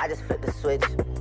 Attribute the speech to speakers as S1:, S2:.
S1: I just flip the switch.